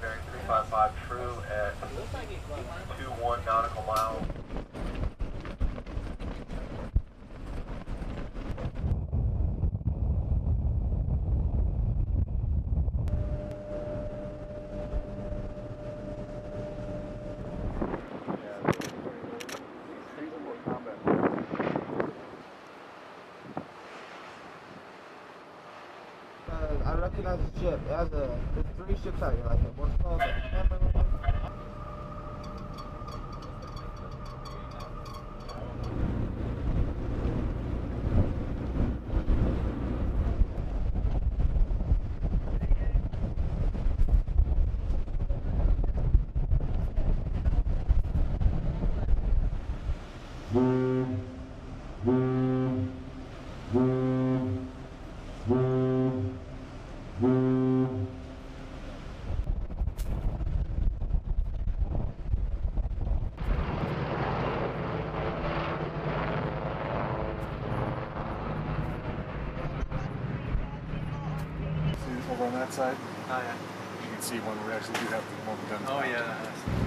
Bearing 355 true at 21 nautical miles. Uh, I recognize the ship. It has a Öyle bir şey tabii. Boş kaldı. See over on that side, Oh yeah. you can see when we actually do have the one done. Oh yeah.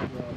Yeah.